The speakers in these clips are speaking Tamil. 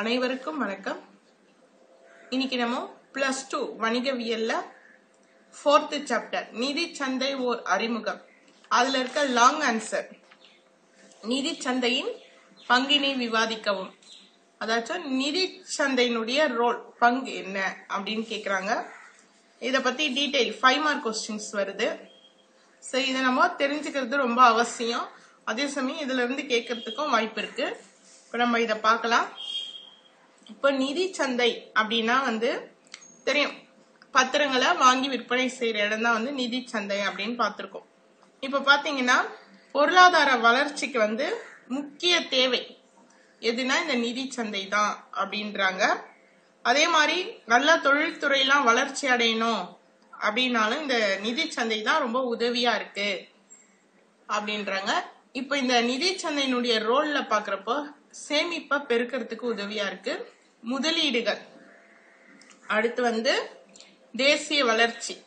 அனைவருக்கும் வணக்கம். இன்னைக்கு நம்ம பிளஸ் டூ வணிகவியல்ல ஃபோர்த்து சாப்டர் நிதி சந்தை ஓர் அறிமுகம். அதுல இருக்க லாங் ஆன்சர் நிதி சந்தையின் பங்கினை விவாதிக்கவும். அதாச்சும் நிதி சந்தையினுடைய ரோல் பங்கு என்ன அப்படின்னு கேக்குறாங்க. இதை பத்தி டீடைல் ஃபைவ் மார்க் கொஸ்டின்ஸ் வருது. ஸோ இதை நம்ம தெரிஞ்சுக்கிறது ரொம்ப அவசியம். அதே சமயம் இதுல இருந்து கேட்கறதுக்கும் வாய்ப்பு இருக்கு. இப்ப நம்ம இதை பார்க்கலாம். இப்போ நிதி சந்தை அப்படின்னா வந்து தெரியும். பத்திரங்களை வாங்கி விற்பனை செய்யற இடம் தான் வந்து நிதி சந்தை அப்படின்னு பார்த்துருக்கோம். இப்ப பாத்தீங்கன்னா பொருளாதார வளர்ச்சிக்கு வந்து முக்கிய தேவை எதுனா இந்த நிதி சந்தை தான் அப்படின்றாங்க. அதே மாதிரி நல்ல தொழில்துறையெல்லாம் வளர்ச்சி அடையணும் அப்படின்னாலும் இந்த நிதி சந்தை தான் ரொம்ப உதவியா இருக்கு அப்படின்றாங்க. இப்ப இந்த நிதி சந்தையினுடைய ரோல்ல பாக்குறப்போ சேமிப்பை பெருக்கிறதுக்கு உதவியா இருக்கு. முதலீடுகள். அடுத்து வந்து தேசிய வளர்ச்சி.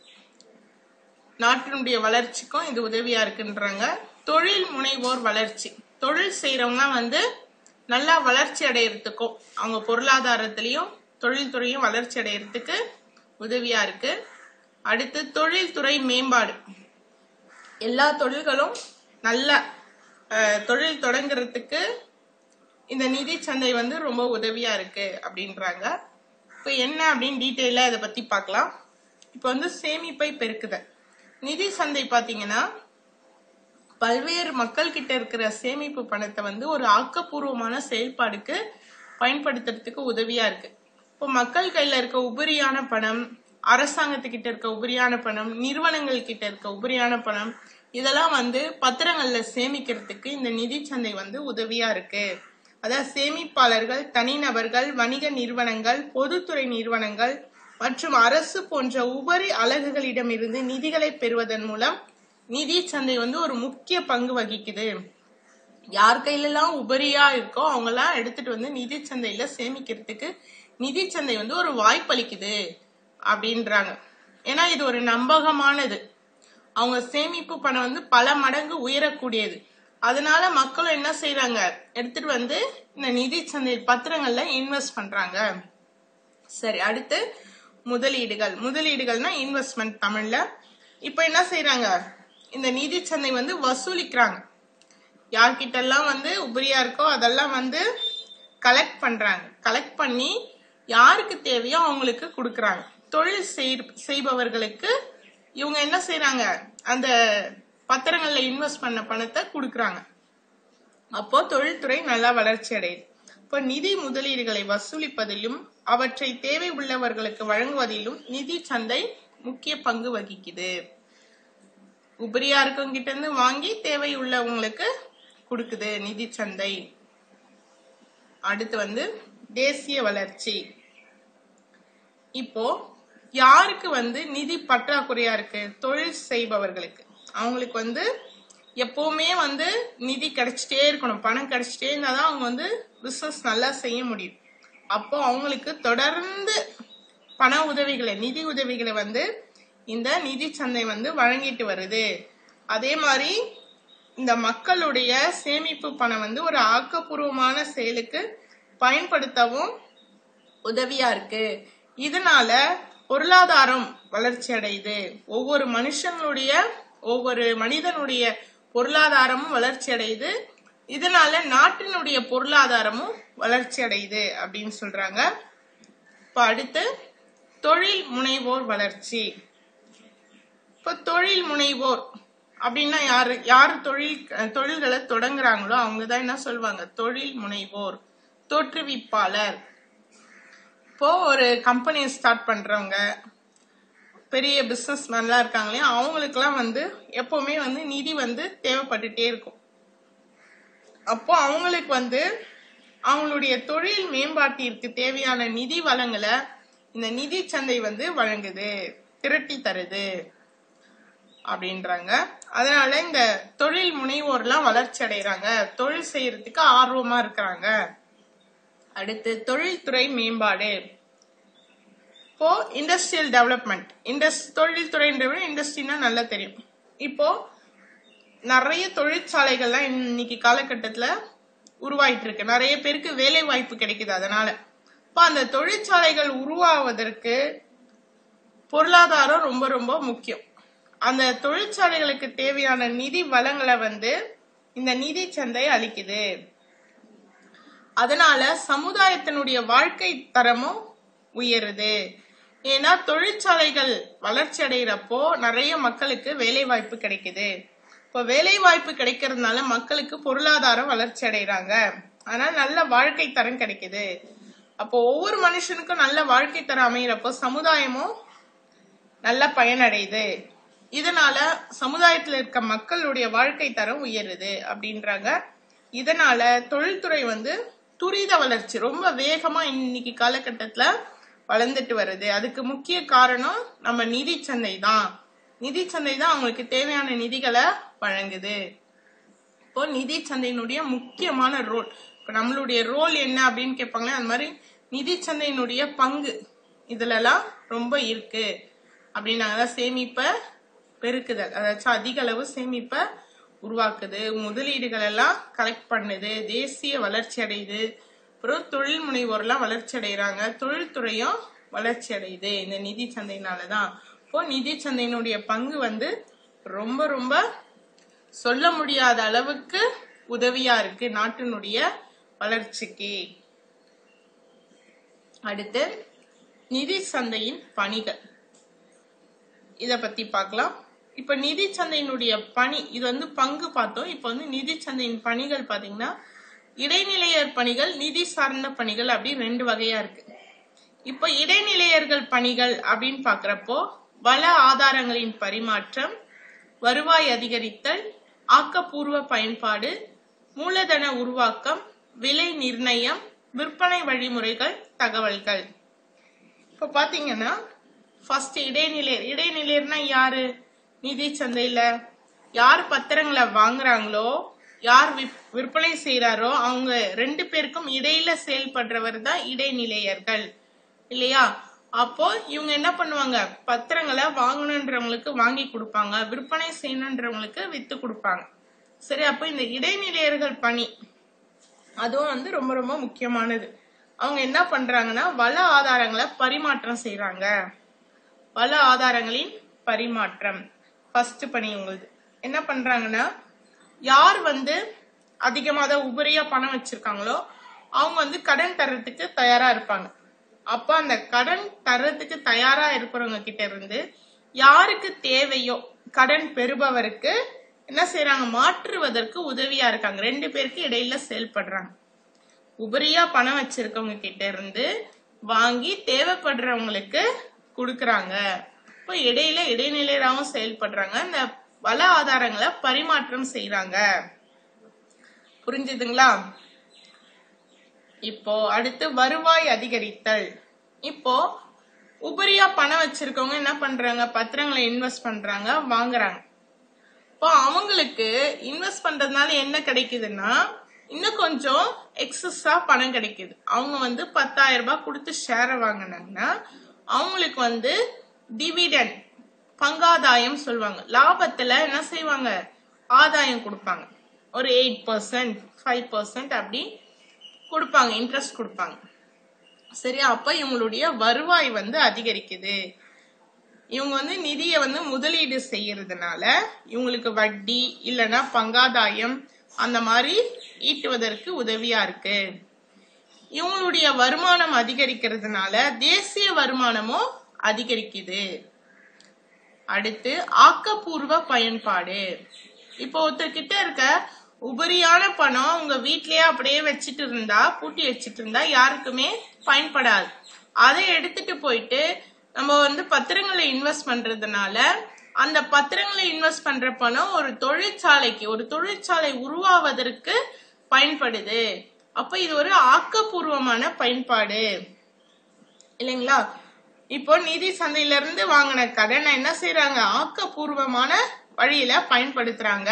நாட்டினுடைய வளர்ச்சிக்கும் இது உதவியா இருக்குன்றாங்க. தொழில் முனைவோர் வளர்ச்சி. தொழில் செய்யறவங்க வந்து நல்லா வளர்ச்சி அடையறதுக்கும் அவங்க பொருளாதாரத்திலையும் தொழில்துறையும் வளர்ச்சி அடையறதுக்கு உதவியா இருக்கு. அடுத்து தொழில்துறை மேம்பாடு. எல்லா தொழில்களும் நல்ல தொழில் தொடங்குறதுக்கு இந்த நிதி சந்தை வந்து ரொம்ப உதவியா இருக்கு அப்படின்றாங்க. இப்போ என்ன அப்படின்னு டீட்டெயிலாக இதை பத்தி பார்க்கலாம். இப்போ வந்து சேமிப்பை பெருக்குதல். நிதி சந்தை பாத்தீங்கன்னா பல்வேறு மக்கள் கிட்ட இருக்கிற சேமிப்பு பணத்தை வந்து ஒரு ஆக்கப்பூர்வமான செயல்பாடுக்கு பயன்படுத்துறதுக்கு உதவியா இருக்கு. இப்போ மக்கள் கையில இருக்க உபரியான பணம் அரசாங்கத்துக்கிட்ட இருக்க உபரியான பணம் நிறுவனங்கள் கிட்ட இருக்க உபரியான பணம் இதெல்லாம் வந்து பத்திரங்கள்ல சேமிக்கிறதுக்கு இந்த நிதி சந்தை வந்து உதவியா இருக்கு. அதாவது சேமிப்பாளர்கள் தனிநபர்கள் வணிக நிறுவனங்கள் பொதுத்துறை நிறுவனங்கள் மற்றும் அரசு போன்ற உபரி அலகுகளிடமிருந்து நிதிகளை பெறுவதன் மூலம் நிதி சந்தை வந்து ஒரு முக்கிய பங்கு வகிக்குது. யார் கையிலலாம் உபரியா இருக்கோ அவங்கெல்லாம் எடுத்துட்டு வந்து நிதி சந்தையில சேமிக்கிறதுக்கு நிதி சந்தை வந்து ஒரு வாய்ப்பளிக்குது அப்படின்றாங்க. ஏன்னா இது ஒரு நம்பகமானது. அவங்க சேமிப்பு பணம் வந்து பல மடங்கு உயரக்கூடியது. அதனால மக்களும் என்ன செய்யறாங்க எடுத்துட்டு வந்து இந்த நிதி சந்தை பத்திரங்கள்ல இன்வெஸ்ட் பண்றாங்க. சரி அடுத்து முதலீடுகள். முதலீடுகள்னா இன்வெஸ்ட்மெண்ட் தமிழ்ல. இப்போ என்ன செய்யறாங்க இந்த நிதி சந்தை வந்து வசூலிக்கிறாங்க. யார்கிட்ட எல்லாம் வந்து உபரியா இருக்கோ அதெல்லாம் வந்து கலெக்ட் பண்றாங்க. கலெக்ட் பண்ணி யாருக்கு தேவையோ அவங்களுக்கு கொடுக்கறாங்க. தொழில் செய்பவர்களுக்கு இவங்க என்ன செய்யறாங்க அந்த பத்திரங்கள்ல இன்வெஸ்ட் பண்ண பணத்தை கொடுக்கறாங்க. அப்போ தொழில்துறை நல்லா வளர்ச்சி அடையுது. இப்போ நிதி முதலீடுகளை வசூலிப்பதிலும் அவற்றை தேவை உள்ளவர்களுக்கு வழங்குவதிலும் நிதி சந்தை முக்கிய பங்கு வகிக்குது. உபரியா இருக்கவங்க கிட்ட இருந்து வாங்கி தேவை உள்ளவங்களுக்கு கொடுக்குது நிதி சந்தை. அடுத்து வந்து தேசிய வளர்ச்சி. இப்போ யாருக்கு வந்து நிதி பற்றாக்குறையா இருக்கு? தொழில் செய்பவர்களுக்கு. அவங்களுக்கு வந்து எப்பவுமே வந்து நிதி கிடைச்சிட்டே இருக்கணும் பணம் கிடைச்சிட்டே இருந்தாதான் அவங்க வந்து பிஸ்னஸ் நல்லா செய்ய முடியும். அப்போ அவங்களுக்கு தொடர்ந்து பண உதவிகளை நிதி உதவிகளை வந்து இந்த நிதி சந்தை வந்து வழங்கிட்டு வருது. அதே மாதிரி இந்த மக்களுடைய சேமிப்பு பணம் வந்து ஒரு ஆக்கப்பூர்வமான செயலுக்கு பயன்படுத்தவும் உதவியா இருக்கு. இதனால பொருளாதாரம் வளர்ச்சி அடையுது. ஒவ்வொரு மனுஷனுடைய ஒவ்வொரு மனிதனுடைய பொருளாதாரமும் வளர்ச்சி அடையுது. இதனால நாட்டினுடைய பொருளாதாரமும் வளர்ச்சி அடையுது அப்படின்னு சொல்றாங்க. இப்ப அடுத்து தொழில் முனைவோர் வளர்ச்சி. இப்ப தொழில் முனைவோர் அப்படின்னா யாரு யாரு தொழில் தொழில்களை தொடங்குறாங்களோ அவங்க தான் என்ன சொல்லுவாங்க? தொழில் முனைவோர் தோற்றுவிப்பாளர். இப்போ ஒரு கம்பெனியை ஸ்டார்ட் பண்றவங்க பெரிய பிசினஸ் மேன்லாம் இருக்காங்க இல்லையா? அவங்களுக்குலாம் வந்து எப்பவுமே வந்து நிதி வந்து தேவைப்பட்டுட்டே இருக்கும். அப்போ அவங்களுக்கு வந்து அவங்களுடைய தொழில் மேம்பாட்டிற்கு தேவையான நிதி வளங்களை இந்த நிதி சந்தை வந்து வழங்குது திரட்டி தருது அப்படின்றாங்க. அதனால இந்த தொழில் முனைவோர்லாம் வளர்ச்சி அடைகிறாங்க. தொழில் செய்யறதுக்கு ஆர்வமா இருக்கிறாங்க. அடுத்து தொழில்துறை மேம்பாடு. இப்போ இண்டஸ்ட்ரியல் டெவலப்மெண்ட் இண்டஸ் தொழில்துறை விட இண்டஸ்ட்ரினா நல்லா தெரியும். இப்போ நிறைய தொழிற்சாலைகள்லாம் இன்னைக்கு காலகட்டத்தில் உருவாயிட்டு இருக்கு நிறைய பேருக்கு வேலை வாய்ப்பு கிடைக்குது அதனால. இப்போ அந்த தொழிற்சாலைகள் உருவாவதற்கு பொருளாதாரம் ரொம்ப ரொம்ப முக்கியம். அந்த தொழிற்சாலைகளுக்கு தேவையான நிதி வளங்களை வந்து இந்த நிதி சந்தை அளிக்குது. அதனால சமுதாயத்தினுடைய வாழ்க்கை தரமும் உயருது. ஏன்னா தொழிற்சாலைகள் வளர்ச்சி அடைகிறப்போ நிறைய மக்களுக்கு வேலை வாய்ப்பு கிடைக்குது. இப்போ வேலை வாய்ப்பு கிடைக்கிறதுனால மக்களுக்கு பொருளாதாரம் வளர்ச்சி அடைகிறாங்க ஆனால் நல்ல வாழ்க்கை தரம் கிடைக்குது. அப்போ ஒவ்வொரு மனுஷனுக்கும் நல்ல வாழ்க்கை தரம் அமைகிறப்போ சமுதாயமும் நல்ல பயனடையுது. இதனால சமுதாயத்தில் இருக்க மக்களுடைய வாழ்க்கை தரம் உயருது அப்படின்றாங்க. இதனால தொழில்துறை வந்து துரித வளர்ச்சி ரொம்ப வேகமா இன்னைக்கு காலகட்டத்துல வளர்ந்துட்டு வருது. அதுக்கு முக்கிய காரணம் நம்ம நிதி சந்தை தான். நிதி சந்தை தான் அவங்களுக்கு தேவையான நிதிகளை வழங்குது. இப்போ நிதி சந்தையினுடைய முக்கியமான ரோல் இப்போ நம்மளுடைய ரோல் என்ன அப்படின்னு கேட்பாங்களே அது மாதிரி நிதி சந்தையினுடைய பங்கு இதுலலாம் ரொம்ப இருக்கு. அப்படின்னாங்க சேமிப்பை பெருக்குதல். அதாச்சும் அதிக அளவு சேமிப்பை உருவாக்குது. முதலீடுகள் எல்லாம் கலெக்ட் பண்ணுது. தேசிய வளர்ச்சி அடையுது. அப்புறம் தொழில் முனைவோர்லாம் வளர்ச்சி அடைகிறாங்க. தொழில்துறையும் வளர்ச்சி அடையுது. இந்த நிதி சந்தையினால தான் இப்போ நிதி சந்தையினுடைய பங்கு வந்து ரொம்ப ரொம்ப சொல்ல முடியாத அளவுக்கு உதவியா இருக்கு நாட்டினுடைய வளர்ச்சிக்கு. அடுத்து நிதி சந்தையின் பணிகள். இத பத்தி பார்க்கலாம். இப்ப நிதி சந்தையினுடைய பணி இது வந்து பங்கு பார்த்தோம். இப்ப வந்து நிதி சந்தையின் பணிகள் பாத்தீங்கன்னா இடைநிலையர் பணிகள் நிதி சார்ந்த பணிகள் அப்படி ரெண்டு வகையா இருக்கு. இப்ப இடைநிலையர்கள் பணிகள் அப்படின்னு பாக்குறப்போ வள ஆதாரங்களின் பரிமாற்றம் வருவாய் அதிகரித்தல் ஆக்கப்பூர்வ பயன்பாடு மூலதன உருவாக்கம் விலை நிர்ணயம் விற்பனை வழிமுறைகள் தகவல்கள். இப்ப பாத்தீங்கன்னா ஃபர்ஸ்ட் இடைநிலையர். இடைநிலையர்னா யாரு? நிதி சந்தையில யார் பத்திரங்களை வாங்குறாங்களோ யார் விற்பனை செய்யறாரோ அவங்க ரெண்டு பேருக்கும் இடையில செயல்படுறவர் தான் இடைநிலையர்கள். இல்லையா? அப்போ இவங்க என்ன பண்ணுவாங்க? பத்திரங்களை வாங்கணுன்றவங்களுக்கு வாங்கி கொடுப்பாங்க விற்பனை செய்யணுன்றவங்களுக்கு வித்து கொடுப்பாங்க. சரி அப்போ இந்த இடைநிலையர்கள் பணி அதுவும் வந்து ரொம்ப ரொம்ப முக்கியமானது. அவங்க என்ன பண்றாங்கன்னா வள ஆதாரங்களை பரிமாற்றம் செய்யறாங்க வள ஆதாரங்களின் பரிமாற்றம். ஃபர்ஸ்ட் பணி உங்களுக்கு என்ன பண்றாங்கன்னா யார் வந்து அதிகமாக தான் உபரியா பணம் வச்சிருக்காங்களோ அவங்க வந்து கடன் தர்றதுக்கு தயாரா இருப்பாங்க. அப்ப அந்த கடன் தர்றதுக்கு தயாரா இருக்கிறவங்க கிட்ட இருந்து யாருக்கு தேவையோ கடன் பெறுபவருக்கு என்ன செய்யறாங்க மாற்றுவதற்கு உதவியா இருக்காங்க. ரெண்டு பேருக்கு இடையில செயல்படுறாங்க. உபரியா பணம் வச்சிருக்கவங்க கிட்ட இருந்து வாங்கி தேவைப்படுறவங்களுக்கு கொடுக்கறாங்க. இப்போ இடையில இடைநிலையராகவும் செயல்படுறாங்க. இந்த வள ஆதாரங்களை பரிமாற்றம் செய்யறாங்க புரிஞ்சுதுங்களா? இப்போ அடுத்து வருவாய் அதிகரித்தல். இப்போ உபரியா பணம் வச்சிருக்கவங்க என்ன பண்றாங்க? பத்திரங்களை இன்வெஸ்ட் பண்றாங்க வாங்குறாங்க. இப்போ அவங்களுக்கு இன்வெஸ்ட் பண்றதுனால என்ன கிடைக்குதுன்னா இன்னும் கொஞ்சம் எக்ஸஸா பணம் கிடைக்குது. அவங்க வந்து பத்தாயிரம் ரூபாய் கொடுத்து ஷேரை வாங்கினாங்கன்னா அவங்களுக்கு வந்து டிவிடெண்ட் பங்காதாயம் சொல்லுவாங்க லாபத்துல என்ன செய்வாங்க? ஆதாயம் கொடுப்பாங்க. ஒரு எயிட் பர்சன்ட் ஃபைவ் பர்சன்ட் அப்படி கொடுப்பாங்க. இன்ட்ரெஸ்ட் கொடுப்பாங்க. சரி அப்ப இவங்களுடைய வருவாய் வந்து அதிகரிக்குது. இவங்க வந்து நிதியை வந்து முதலீடு செய்யறதுனால இவங்களுக்கு வட்டி இல்லைன்னா பங்காதாயம் அந்த மாதிரி ஈட்டுவதற்கு உதவியா இருக்கு. இவங்களுடைய வருமானம் அதிகரிக்கிறதுனால தேசிய வருமானமும் அதிகரிக்குது. அடுத்து ஆக்கப்பூர்வ பயன்பாடு. இப்போ ஒருத்தர்கிட்ட இருக்க உபரியான பணம் உங்க வீட்லயே அப்படியே வச்சிட்டு இருந்தா பூட்டி வச்சிட்டு இருந்தா யாருக்குமே பயன்படாது. அதை எடுத்துட்டு போயிட்டு நம்ம வந்து பத்திரங்களை இன்வெஸ்ட் பண்றதுனால அந்த பத்திரங்களை இன்வெஸ்ட் பண்ற பணம் ஒரு தொழிற்சாலைக்கு ஒரு தொழிற்சாலை உருவாவதற்கு பயன்படுது. அப்ப இது ஒரு ஆக்கப்பூர்வமான பயன்பாடு. இல்லைங்களா? இப்போ நிதி சந்தையில இருந்து வாங்கின கடனை என்ன செய்யறாங்க ஆக்கப்பூர்வமான வழியில பயன்படுத்துறாங்க.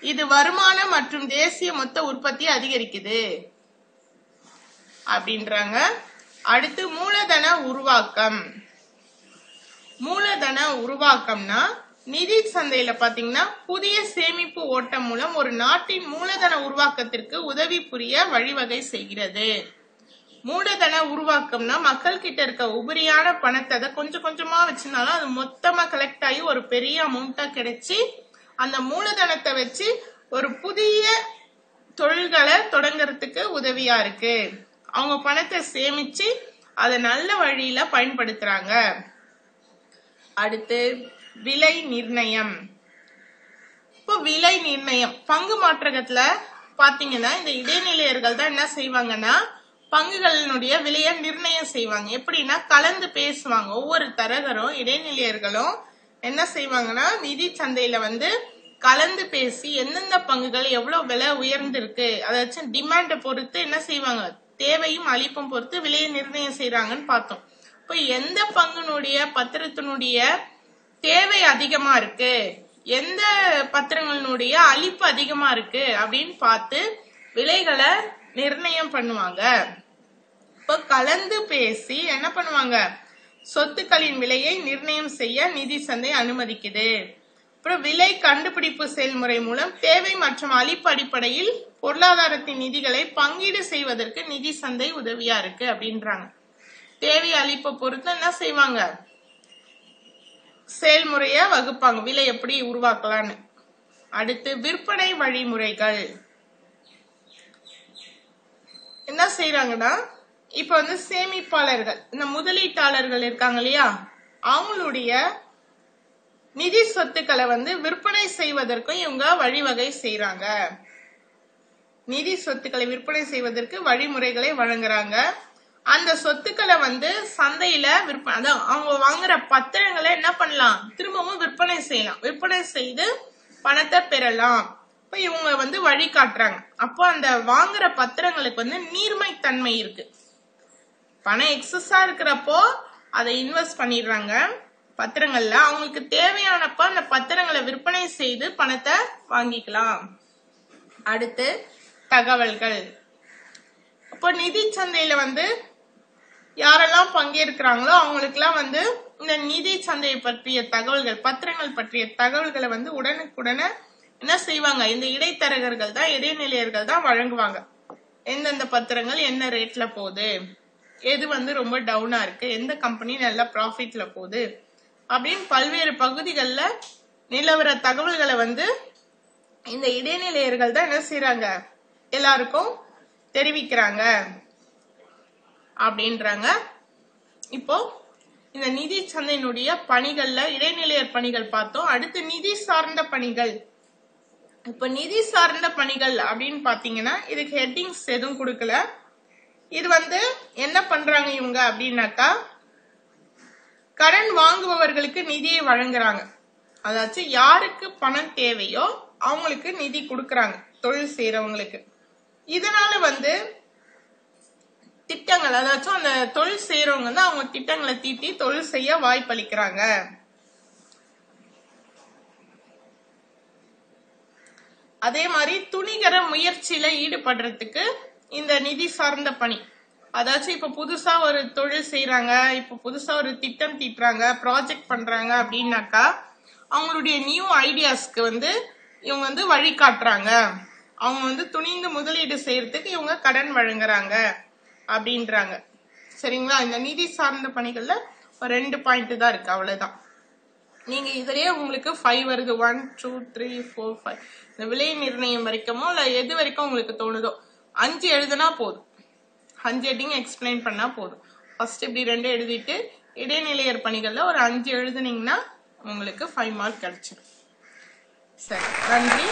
இது வருமானம் மற்றும் தேசிய மொத்த உற்பத்தி அதிகரிக்குது அப்படின்றாங்க. அடுத்து மூலதன உருவாக்கம். மூலதன உருவாக்கம்னா நிதி சந்தையில பாத்தீங்கன்னா புதிய சேமிப்பு ஓட்டம் மூலம் ஒரு நாட்டின் மூலதன உருவாக்கத்திற்கு உதவி புரிய வழிவகை செய்கிறது. மூடதன உருவாக்கம்னா மக்கள் கிட்ட இருக்க உபரியான பணத்தை அதை கொஞ்சம் கொஞ்சமா வச்சிருந்தாலும் அது மொத்தமா கலெக்ட் ஆகி ஒரு பெரிய அமௌண்டா கிடைச்சி அந்த மூலதனத்தை வச்சு ஒரு புதிய தொழில்களை தொடங்குறதுக்கு உதவியா இருக்கு. அவங்க பணத்தை சேமிச்சு அதை நல்ல வழியில பயன்படுத்துறாங்க. அடுத்து விலை நிர்ணயம். இப்போ விலை நிர்ணயம் பங்கு மாற்றகத்துல பாத்தீங்கன்னா இந்த இடைநிலையர்கள் தான் என்ன செய்வாங்கன்னா பங்குகளினுடைய விலையை நிர்ணயம் செய்வாங்க. எப்படின்னா கலந்து பேசுவாங்க. ஒவ்வொரு தரகரும் இடைநிலையர்களும் என்ன செய்வாங்கன்னா நிதி சந்தையில வந்து கலந்து பேசி எந்தெந்த பங்குகள் எவ்வளவு விலை உயர்ந்திருக்கு அதாச்சும் டிமாண்டை பொறுத்து என்ன செய்வாங்க தேவையும் அளிப்பும் பொறுத்து விலையை நிர்ணயம் செய்யறாங்கன்னு பார்த்தோம். இப்போ எந்த பங்குனுடைய பத்திரத்தினுடைய தேவை அதிகமா இருக்கு எந்த பத்திரங்களினுடைய அளிப்பு அதிகமா இருக்கு அப்படின்னு பார்த்து விலைகளை நிர்ணயம் பண்ணுவாங்க. இப்ப கலந்து பேசி என்ன பண்ணுவாங்க? சொத்துக்களின் விலையை நிர்ணயம் செய்ய நிதி சந்தை அனுமதிக்குது. அப்புறம் விலை கண்டுபிடிப்பு செயல்முறை மூலம் தேவை மற்றும் அளிப்பு அடிப்படையில் பொருளாதாரத்தின் நிதிகளை பங்கீடு செய்வதற்கு நிதி சந்தை உதவியா இருக்கு அப்படின்றாங்க. தேவை அளிப்பை பொறுத்து என்ன செய்வாங்க? செயல்முறைய வகுப்பாங்க. விலை எப்படி உருவாக்கலான்னு அடுத்து விற்பனை வழிமுறைகள். என்ன செய்யறாங்கன்னா இப்ப வந்து சேமிப்பாளர்கள் இந்த முதலீட்டாளர்கள் இருக்காங்க இல்லையா? அவங்களுடைய நிதி சொத்துக்களை வந்து விற்பனை செய்வதற்கும் இவங்க வழிவகை செய்யறாங்க நிதி சொத்துக்களை விற்பனை செய்வதற்கு வழிமுறைகளை வழங்குறாங்க. அந்த சொத்துக்களை வந்து சந்தையில விற்பனை அதான் அவங்க வாங்குற பத்திரங்களை என்ன பண்ணலாம்? திரும்பவும் விற்பனை செய்யலாம். விற்பனை செய்து பணத்தை பெறலாம். இப்ப இவங்க வந்து வழி காட்டுறாங்க அப்போ அந்த வாங்குற பத்திரங்களுக்கு வந்து நீர்மைத்தன்மை இருக்கு. பணம் எக்ஸஸா இருக்கிறப்போ அதை இன்வெஸ்ட் பண்ணிடுறாங்க. பத்திரங்கள்ல அவங்களுக்கு தேவையானப்ப அந்த பத்திரங்களை விற்பனை செய்து பணத்தை வாங்கிக்கலாம். அடுத்து தகவல்கள். அப்போ நிதி சந்தையில வந்து யாரெல்லாம் பங்கேற்கிறாங்களோ அவங்களுக்குலாம் வந்து இந்த நிதி சந்தையை பற்றிய தகவல்கள் பத்திரங்கள் பற்றிய தகவல்களை வந்து உடனுக்குடனே என்ன செய்வாங்க? இந்த இடைத்தரகர்கள் தான் இடைநிலையர்கள் தான் வழங்குவாங்க. எந்தெந்த பத்திரங்கள் என்ன ரேட்ல போகுது? எது வந்து ரொம்ப டவுனா இருக்கு? எந்த கம்பெனி நல்ல ப்ராஃபிட்ல போகுது? அப்படின்னு பல்வேறு பகுதிகளில் நிலவர தகவல்களை வந்து இந்த இடைநிலையர்கள் தான் என்ன செய்யறாங்க எல்லாருக்கும் தெரிவிக்கிறாங்க. அப்படின்றாங்க. இப்போ இந்த நிதி சந்தையினுடைய பணிகள்ல இடைநிலையர் பணிகள் பார்த்தோம். அடுத்து நிதி சார்ந்த பணிகள். இப்ப நிதி சார்ந்த பணிகள் அப்படின்னு பாத்தீங்கன்னா இதுக்கு ஹெட்டிங்ஸ் எதுவும் கொடுக்கல. இது வந்து என்ன பண்றாங்க இவங்க அப்படின்னாக்கா கடன் வாங்குபவர்களுக்கு நிதியை வழங்குறாங்க. அதாச்சும் யாருக்கு பணம் தேவையோ அவங்களுக்கு நிதி கொடுக்கறாங்க தொழில் செய்யறவங்களுக்கு இதனால வந்து திட்டங்கள் அதாச்சும் அந்த தொழில் செய்யறவங்க வந்து அவங்க திட்டங்களை தீட்டி தொழில் செய்ய வாய்ப்பளிக்கிறாங்க. அதே மாதிரி துணிகர முயற்சியில ஈடுபடுறதுக்கு இந்த நிதி சார்ந்த பணி. அதாச்சும் இப்ப புதுசா ஒரு தொழில் செய்யறாங்க இப்ப புதுசா ஒரு திட்டம் தீட்டுறாங்க ப்ராஜெக்ட் பண்றாங்க அப்படின்னாக்கா அவங்களுடைய நியூ ஐடியாஸ்க்கு வந்து இவங்க வந்து வழிகாட்டுறாங்க அவங்க வந்து துணிந்து முதலீடு செய்யறதுக்கு இவங்க கடன் வழங்குறாங்க அப்படின்றாங்க. சரிங்களா? இந்த நிதி சார்ந்த பணிகள்ல ஒரு ரெண்டு பாயிண்ட் தான் இருக்கு அவ்வளவுதான். நீங்க இதுலயே உங்களுக்கு ஃபைவ் வருது. One two three four five இந்த விலை நிர்ணயம் வரைக்குமோ இல்ல எது வரைக்கும் உங்களுக்கு தோணுதோ அஞ்சு எழுதுனா போதும். அஞ்சு ஹெட்டிங் எக்ஸ்பிளைன் பண்ணா போதும். ஃபர்ஸ்ட் இப்படி ரெண்டு எழுதிட்டு இடைநிலையர் பணிகளில் ஒரு அஞ்சு எழுதுனீங்கன்னா உங்களுக்கு ஃபைவ் மார்க் கிடைச்சிடும் சரி நன்றி.